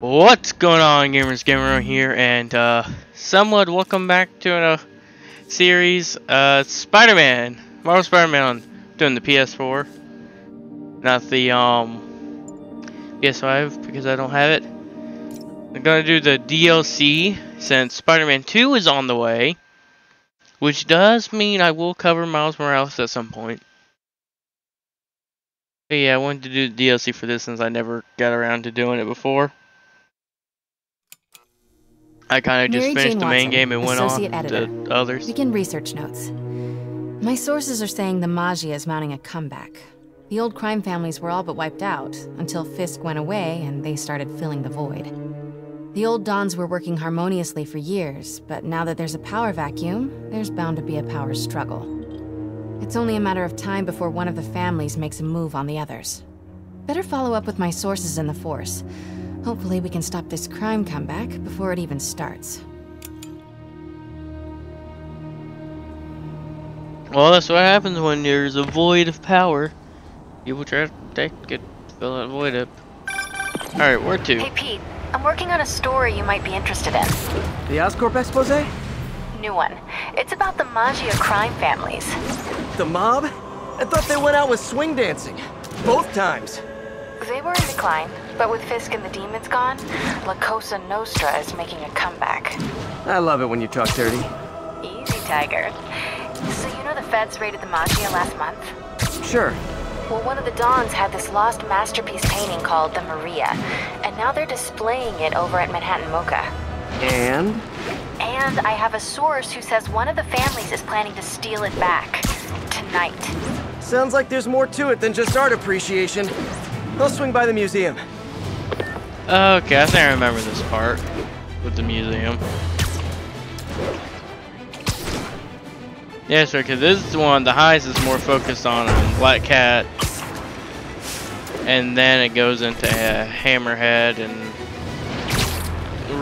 What's going on, gamers? Gamer here, and uh, somewhat welcome back to a series, uh, Spider-Man, Marvel Spider-Man on doing the PS4, not the um PS5 because I don't have it. I'm gonna do the DLC since Spider-Man 2 is on the way, which does mean I will cover Miles Morales at some point. But yeah, I wanted to do the DLC for this since I never got around to doing it before. I kind of just Mary finished Jane the main Watson, game and went on Editor. to others. Begin research notes. My sources are saying the Maggia is mounting a comeback. The old crime families were all but wiped out until Fisk went away and they started filling the void. The old Dons were working harmoniously for years, but now that there's a power vacuum, there's bound to be a power struggle. It's only a matter of time before one of the families makes a move on the others. Better follow up with my sources in the Force. Hopefully, we can stop this crime comeback before it even starts. Well, that's what happens when there's a void of power. People try to take it, fill that void up. Alright, where to? Hey Pete, I'm working on a story you might be interested in. The Oscorp expose? New one. It's about the Maggia crime families. The mob? I thought they went out with swing dancing. Both times. They were in decline, but with Fisk and the demons gone, La Cosa Nostra is making a comeback. I love it when you talk dirty. Easy, Tiger. So you know the feds raided the Maggia last month? Sure. Well, one of the Dons had this lost masterpiece painting called the Maria, and now they're displaying it over at Manhattan Mocha. And? And I have a source who says one of the families is planning to steal it back. Tonight. Sounds like there's more to it than just art appreciation. I'll swing by the museum. Okay, I think I remember this part with the museum. Yeah, sure, because this is one, the Heist is more focused on um, Black Cat. And then it goes into uh, Hammerhead and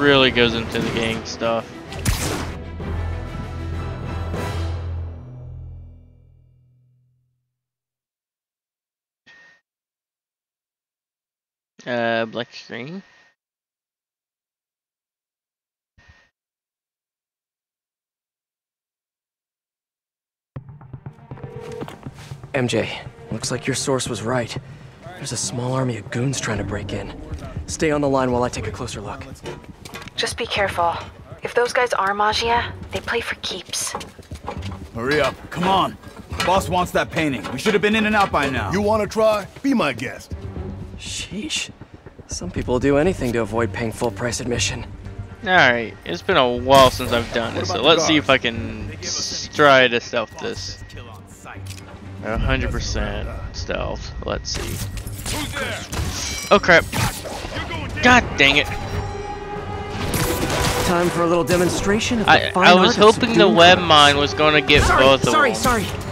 really goes into the gang stuff. Uh, black screen. MJ, looks like your source was right. There's a small army of goons trying to break in. Stay on the line while I take a closer look. Just be careful. If those guys are Maggia, they play for keeps. Hurry up. Come on. Boss wants that painting. We should have been in and out by now. You want to try? Be my guest. Sheesh. Some people do anything to avoid paying full price admission. Alright, it's been a while since I've done this, so let's see if I can try to stealth this. 100% stealth. Let's see. Oh crap. God dang it. Time for a little demonstration of the I, fine I was art of hoping the web mine was going to get Sorry, both of sorry, them. sorry. Okay,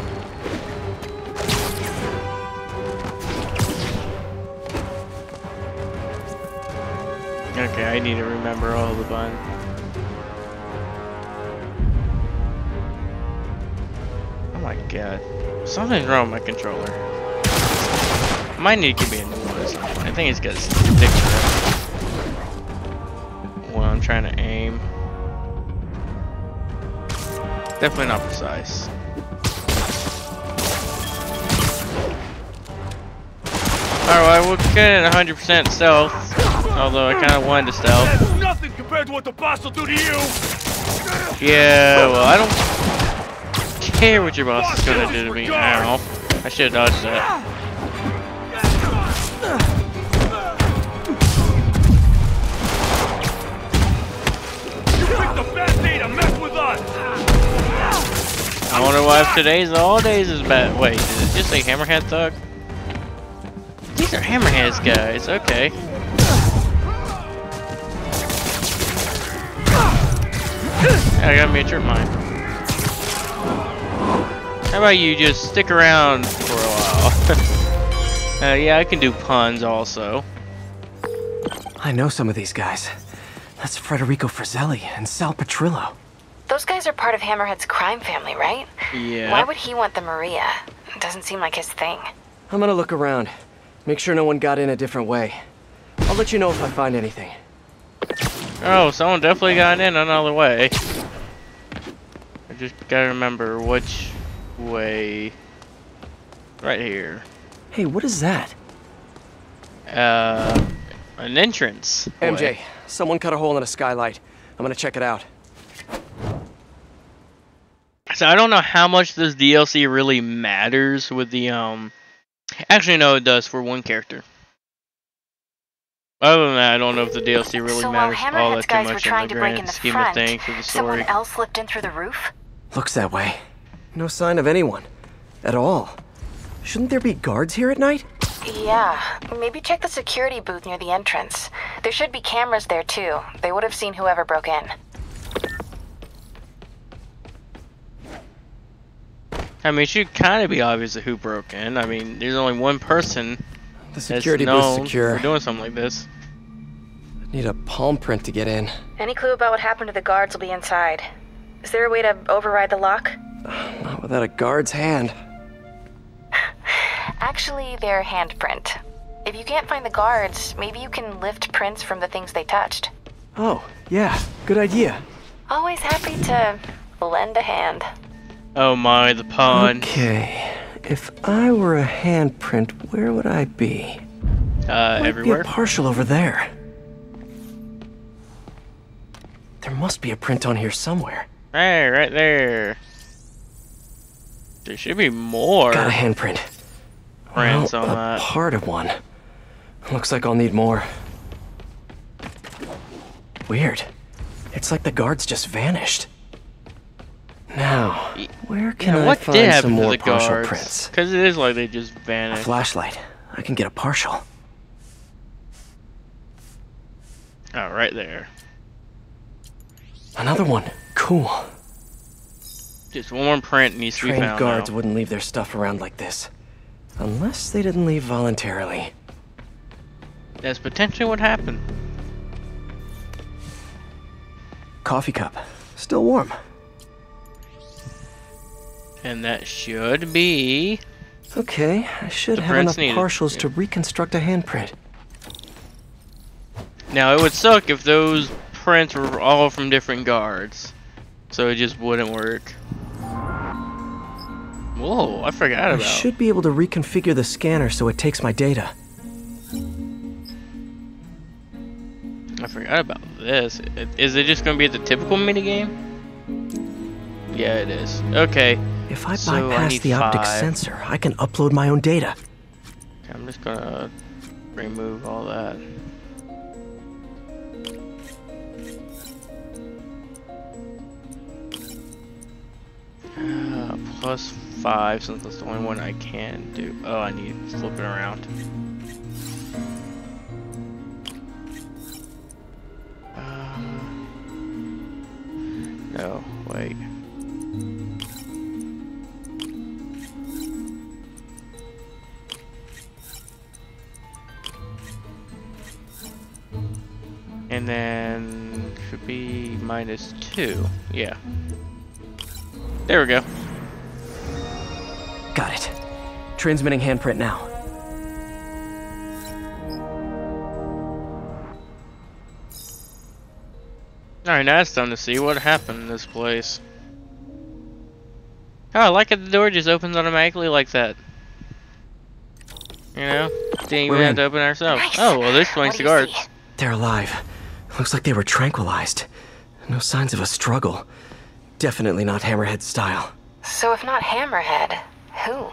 I need to remember all the buttons. Oh my god. Something's wrong with my controller. Might need to give me a new one. I think it's got stick When I'm trying to aim. Definitely not precise. Alright, we're getting 100% stealth. Although I kind of wanted to stealth. That's nothing compared to what the boss will do to you. Yeah, well, I don't care what your boss is gonna do to me now. I should have dodged that. You picked the best day to mess with us. I wonder why if today's all days is bad. Wait, did it just say Hammerhead Thug? These are Hammerheads, guys. Okay. I got me a trip mine. How about you just stick around for a while? uh, yeah, I can do puns also. I know some of these guys. That's Federico Frizzelli and Sal Petrillo. Those guys are part of Hammerhead's crime family, right? Yeah. Why would he want the Maria? Doesn't seem like his thing. I'm gonna look around. Make sure no one got in a different way. I'll let you know if I find anything. Oh, someone definitely got in another way. I just gotta remember which way. Right here. Hey, what is that? Uh, an entrance. MJ, way. someone cut a hole in a skylight. I'm gonna check it out. So I don't know how much this DLC really matters with the um. Actually, no, it does for one character. Other than that, I don't know if the DLC really so while matters all Hammerhead's that too guys were much in trying the to break in grand the scheme front, of things for the someone else slipped in through the roof? Looks that way. No sign of anyone. At all. Shouldn't there be guards here at night? Yeah, maybe check the security booth near the entrance. There should be cameras there too. They would have seen whoever broke in. I mean, it should kind of be obvious who broke in. I mean, there's only one person The that's security booth's secure. We're doing something like this. Need a palm print to get in. Any clue about what happened to the guards will be inside. Is there a way to override the lock? Not without a guard's hand. Actually, their handprint. If you can't find the guards, maybe you can lift prints from the things they touched. Oh, yeah, good idea. Always happy to lend a hand. Oh my, the pun. Okay, if I were a handprint, where would I be? Uh, Might everywhere. be a partial over there. There must be a print on here somewhere. Hey, right there. There should be more Got a handprint. prints Well, on a that. part of one. Looks like I'll need more. Weird. It's like the guards just vanished. Now, where can Yeah, I find some more partial guards? prints? Because it is like they just A vanished. flashlight. I can get a partial. Oh, right there. Another one. Cool. Just one more print needs to be Trained found. guards now. wouldn't leave their stuff around like this. Unless they didn't leave voluntarily. That's potentially what happened. Coffee cup. Still warm. And that should be. Okay, I should have enough needed, partials to reconstruct a handprint. Now, it would suck if those prints were all from different guards. So it just wouldn't work. Whoa, I forgot I about. should be able to reconfigure the scanner so it takes my data. I forgot about this. Is it just gonna be the typical minigame? Yeah, it is. Okay, If I So bypass need the optic five. sensor, I can upload my own data. I'm just gonna remove all that. Uh, plus five, since that's the only one I can do. Oh, I need to flip it around. Two. Yeah. There we go. Got it. Transmitting handprint now. Alright, now it's time to see what happened in this place. Oh, I like it the door just opens automatically like that. You know? Didn't even have to open ourselves. Nice. Oh, well, there's 20 What do you guards. see? They're alive. Looks like they were tranquilized. No signs of a struggle. Definitely not Hammerhead style. So if not Hammerhead, who?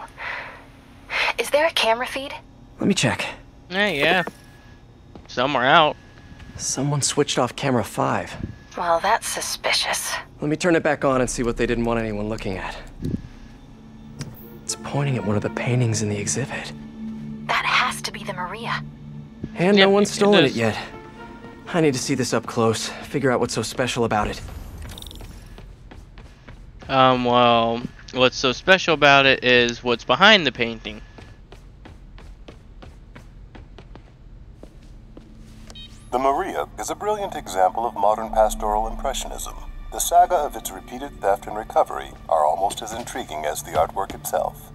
Is there a camera feed? Let me check. Hey, yeah. Some are out. Someone switched off camera 5. Well, that's suspicious. Let me turn it back on and see what they didn't want anyone looking at. It's pointing at one of the paintings in the exhibit. That has to be the Maria. And Yep, no one's it stolen it is. yet. I need to see this up close, figure out what's so special about it. Um, well, what's so special about it is what's behind the painting. The Maria is a brilliant example of modern pastoral impressionism. The saga of its repeated theft and recovery are almost as intriguing as the artwork itself.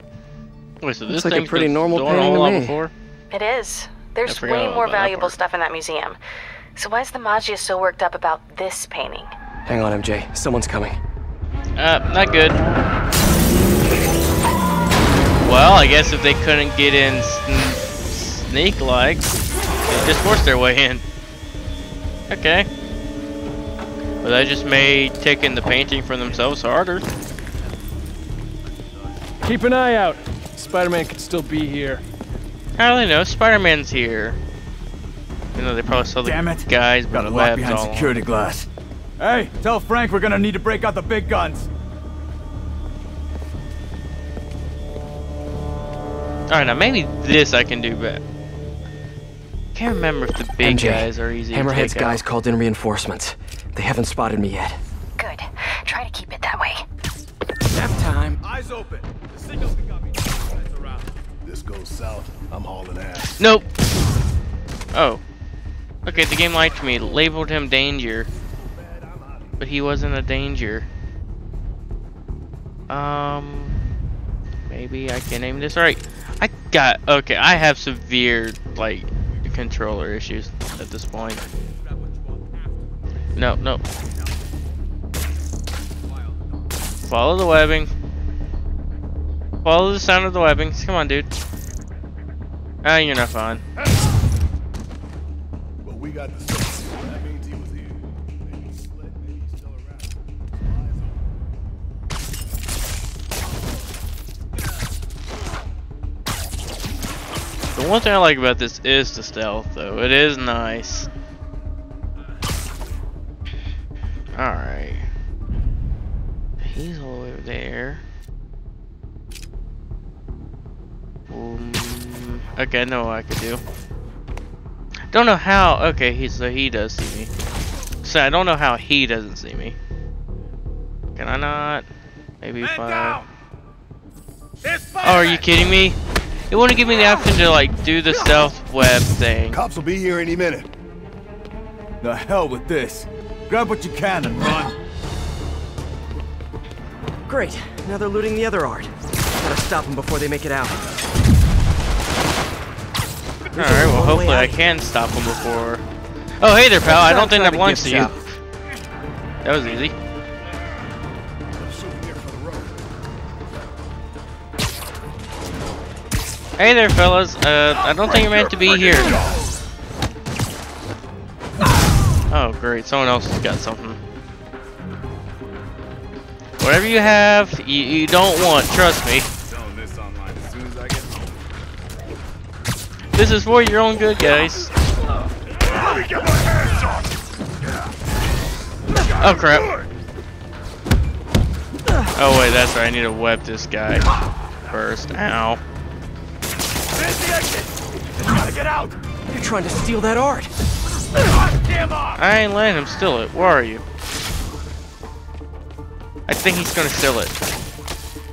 Wait, so Looks like a pretty normal painting to me. before? It is. There's way more valuable stuff in that museum. So why is the Maggia so worked up about this painting? Hang on, MJ. Someone's coming. Uh, not good. Well, I guess if they couldn't get in sn sneak like, they just forced their way in. Okay. Well, that just made taking the painting for themselves harder. Keep an eye out. Spider-Man could still be here. How do they know Spider-Man's here? You know, they probably saw the Damn it. guys with Got a lock behind all security glass. Hey, tell Frank we're gonna need to break out the big guns. Alright, now maybe this I can do better. Can't remember if the big MJ, guys are easy Hammerhead's to take guys out. called in reinforcements. They haven't spotted me yet. Good. Try to keep it that way. Nap time. Eyes open. The signals we got me. Around. This goes south. I'm hauling ass. Nope. Oh. Okay, the game lied to me. Labeled him danger. But he wasn't a danger. Um maybe I can aim this right. I got okay, I have severe like controller issues at this point. No, no. Follow the webbing. Follow the sound of the webbing. Come on, dude. Ah, you're not fun. Got the signals. That means he was here. Maybe he split. Maybe he's still around. The one thing I like about this is the stealth, though. It is nice. Alright. He's all over there. Um, okay, I know what I could do. Don't know how. Okay, he so he does see me. So I don't know how he doesn't see me. Can I not? Maybe if Man I. down! It's Oh, are you kidding me? It wouldn't give me the option to like do the stealth web thing. Cops will be here any minute. The hell with this. Grab what you can and run. Great. Now they're looting the other art. Gotta stop them before they make it out. All right, well, hopefully I can stop him before. Oh, hey there, pal. I don't think that belongs to you. That was easy. Hey there, fellas. Uh, I don't think you're meant to be here. Oh, great. Someone else has got something. Whatever you have, you, you don't want. Trust me. This is for your own good, guys. Let me get my hands on Oh crap. Oh wait, that's right. I need to web this guy first. Ow. There's the exit! Gotta get out! You're trying to steal that art. I ain't letting him steal it. Where are you? I think he's gonna steal it.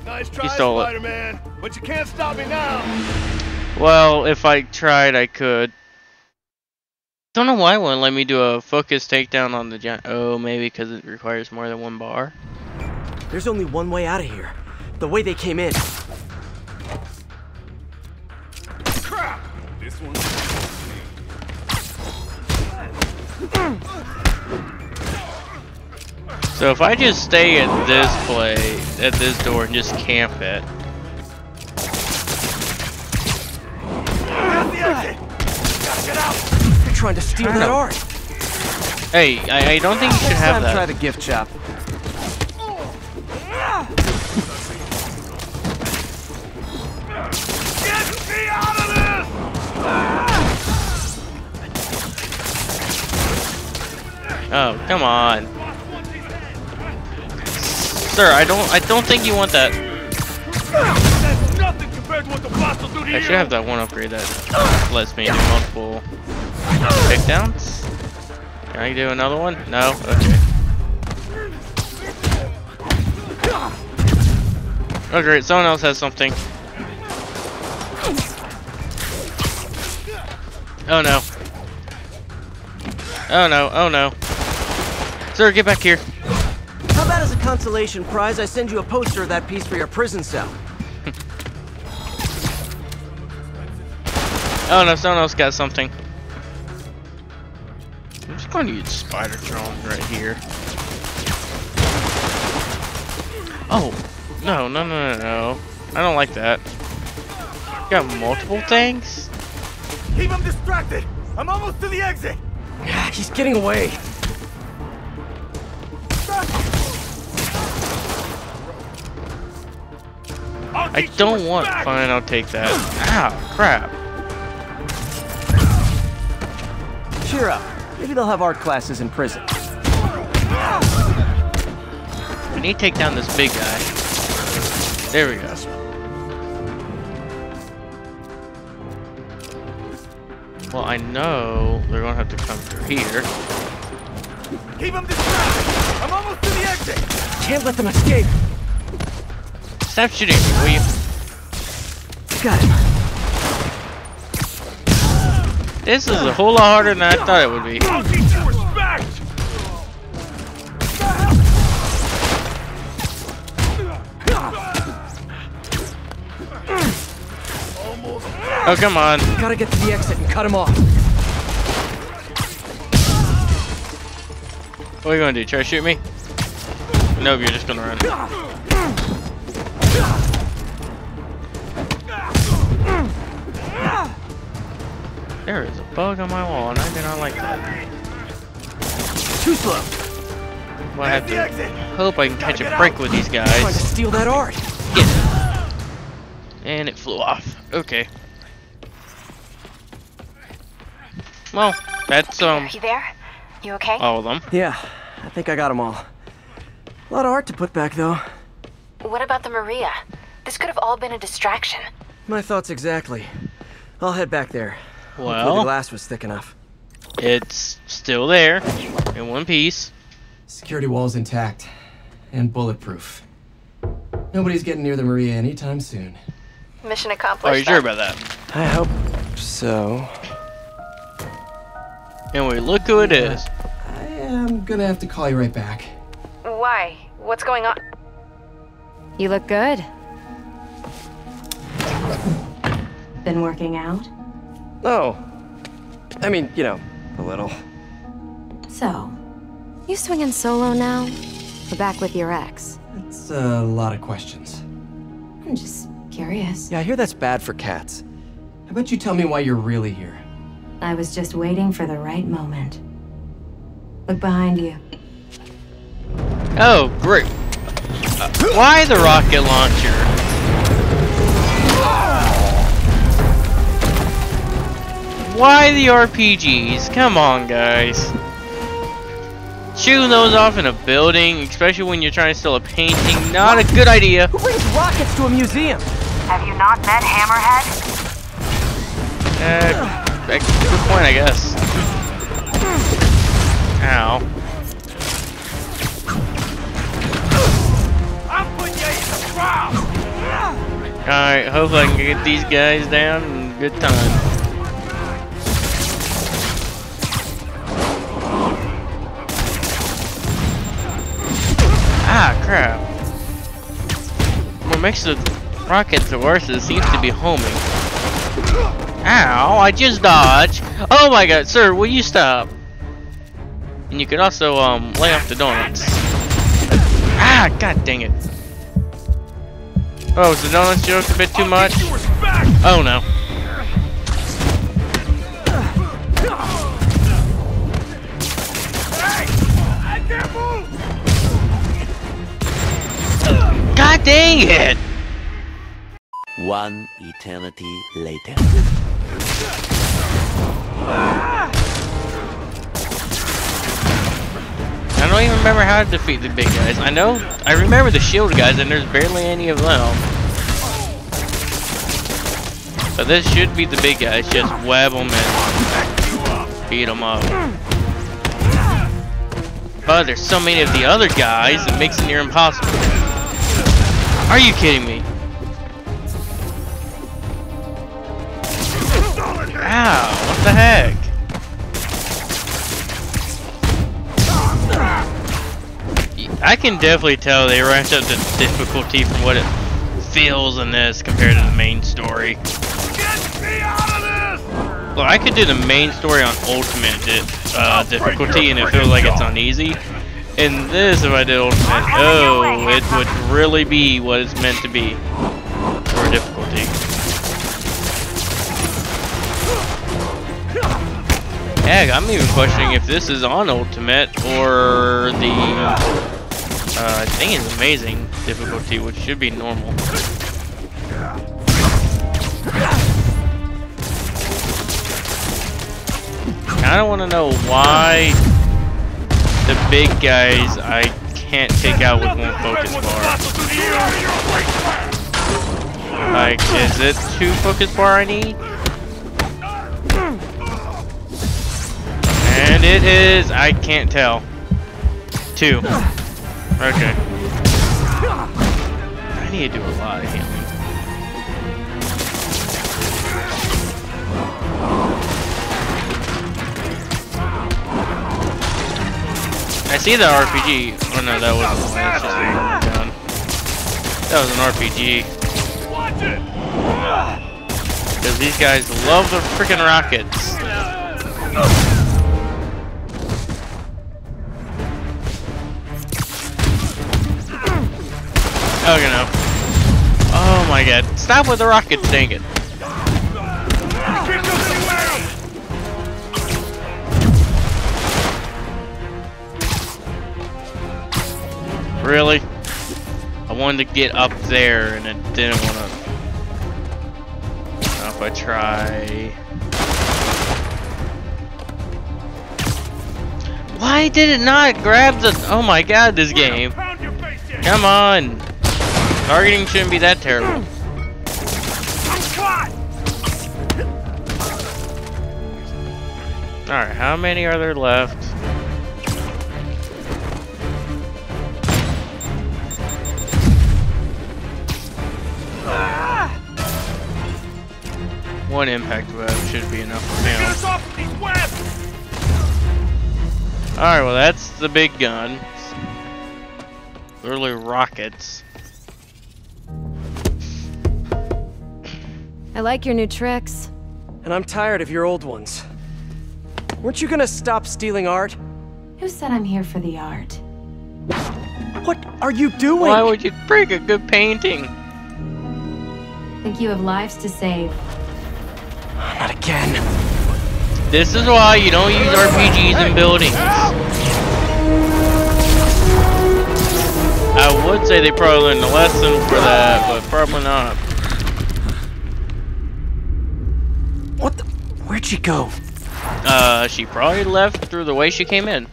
Nice try, stole it. Spider-Man, but you can't stop me now. Well, if I tried, I could. Don't know why it wouldn't let me do a focus takedown on the giant. Oh, maybe because it requires more than one bar. There's only one way out of here. The way they came in. Crap! This one. So if I just stay at this place, at this door, and just camp it, exit! Gotta get out! You're trying to steal that art. hey, I, I don't think you should have Time, try the gift shop. Get me out of this! Oh, come on, sir. I don't, I don't think you want that. I should have that one upgrade that lets me do multiple takedowns. Can I do another one? No? Okay. Oh great, someone else has something. Oh no. Oh no, oh no. Sir, get back here. How about as a consolation prize, I send you a poster of that piece for your prison cell? Oh no, someone else got something. Oops. gonna use spider drone right here. Oh, no, no, no, no, no. I don't like that. Got multiple things? Keep him distracted! I'm almost to the exit! Yeah, He's getting away. I'll I teach you don't want. respect! Fine, I'll take that. Ow, crap. Cheer up. Maybe they'll have art classes in prison. We need to take down this big guy. There we go. Well, I know they're gonna have to come through here. Keep him distracted! I'm almost to the exit! Can't let them escape. Stop shooting me, will you? Got him. This is a whole lot harder than I thought it would be. I'll teach you respect! Oh, come on. Gotta get to the exit and cut him off. What are you gonna do? Try to shoot me? Nope, you're just gonna run. There is a bug on my wall, and I do not like that. Too slow. Well, I have to hope I can catch a break with these guys. Trying to steal that art. And it flew off. Okay. Well, that's um Are You there? You okay? all of them. Yeah, I think I got them all. A lot of art to put back, though. What about the Maria? This could have all been a distraction. My thoughts exactly. I'll head back there. Hopefully the glass was thick enough. it's still there in one piece. Security wall's intact and bulletproof. Nobody's getting near the Maria anytime soon. Mission accomplished. Are you sure about that? I hope so. Anyway, look who it is. I am gonna have to call you right back. Why? What's going on? You look good. Been working out? Oh. I mean, you know, a little. So, You swinging solo now? Or back with your ex? That's a lot of questions. I'm just curious. Yeah, I hear that's bad for cats. How about you tell me why you're really here? I was just waiting for the right moment. Look behind you. Oh, great. Uh, why the rocket launcher? Why the RPGs? Come on, guys. Shooting those off in a building, especially when you're trying to steal a painting, not a good idea. Who brings rockets to a museum? Have you not met Hammerhead? Uh, good point, I guess. Ow. I'm putting you in the crowd! Alright, hopefully I can get these guys down in good time. Crap. What makes the rockets worse is it seems to be homing. Ow, I just dodged. Oh my god, sir, will you stop? And you could also, um, lay off the donuts. Ah, god dang it. Oh, is the donuts joke a bit too much? Oh no. God dang it! One eternity later. I don't even remember how to defeat the big guys. I know, I remember the shield guys and there's barely any of them. But this should be the big guys, just web them and beat them up. But there's so many of the other guys, it makes it near impossible. Are you kidding me? Ow, what the heck? I can definitely tell they ramped up the difficulty from what it feels in this compared to the main story. Look, I could do the main story on Ultimate. Uh, difficulty and it feels like it's on easy. In this, if I did ultimate, oh, it would really be what it's meant to be for difficulty. Heck, I'm even questioning if this is on ultimate or the uh, I think it's amazing difficulty, which should be normal. I don't want to know why the big guys I can't take out with one focus bar. Like, is it two focus bar I need? And it is, I can't tell. Two. Okay. I need to do a lot of healing. I see the RPG. Oh no, that wasn't one. That's just gun. That was an RPG. Because these guys love the freaking rockets. Oh, you know. Oh my god. Stop with the rockets, dang it. Really? I wanted to get up there and it didn't want to. If I try. Why did it not grab the. Oh my god, this game. Come on. Targeting shouldn't be that terrible. Alright, how many are there left? One impact web should be enough for him. Alright, well that's the big gun. Literally rockets. I like your new tricks. And I'm tired of your old ones. Weren't you gonna stop stealing art? Who said I'm here for the art? What are you doing? Why would you break a good painting? Think you have lives to save. Not again. This is why you don't use RPGs in buildings. I would say they probably learned a lesson for that, but probably not. What the? Where'd she go? Uh, she probably left through the way she came in.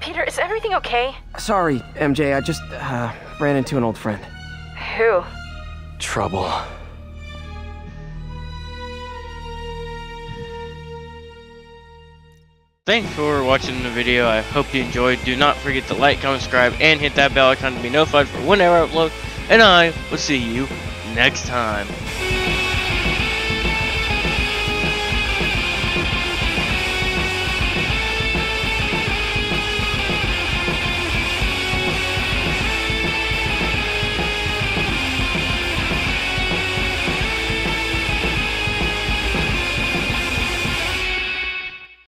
Peter, is everything okay? Sorry, MJ. I just uh, ran into an old friend. Who? Trouble. Thanks for watching the video. I hope you enjoyed. Do not forget to like, comment, subscribe, and hit that bell icon to be notified for whenever I upload. And I will see you next time.